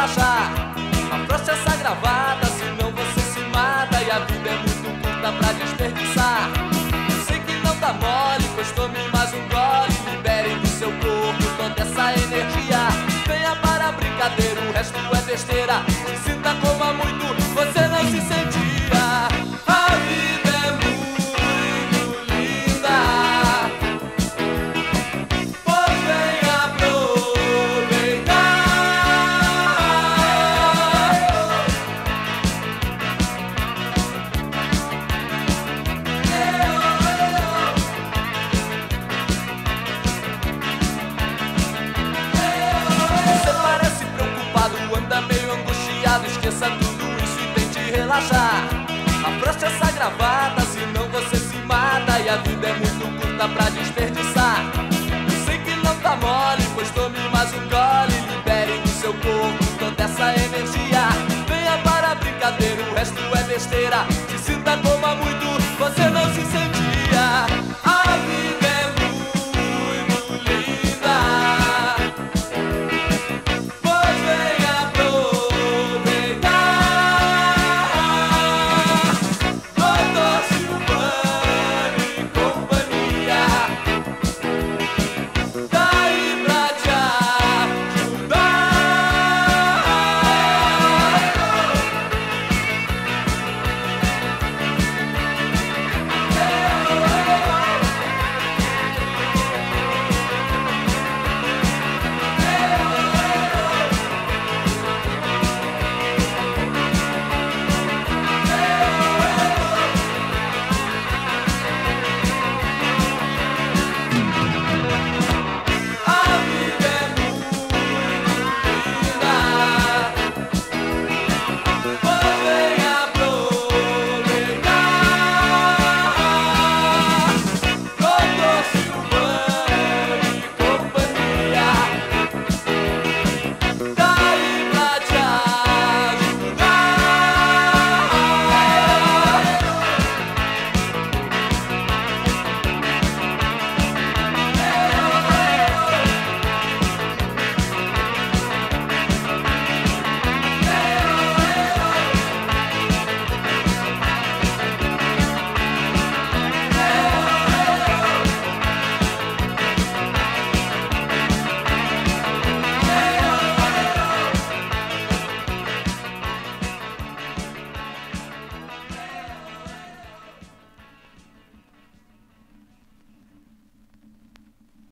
relaxar. Afroche essa gravata, senão você se mata e a vida é muito curta pra desperdiçar. Eu sei que não tá mole, pois tome mais um gole, libere do seu corpo toda essa energia. Venha para a brincadeira, meio angustiado. Esqueça tudo isso e tente relaxar. Afroche essa gravata, senão você se mata. E a vida é muito curta pra desperdiçar. Eu sei que não tá mole, pois tome mais um gole. Libere do seu corpo toda essa energia. Venha para a brincadeira, o resto é besteira. Se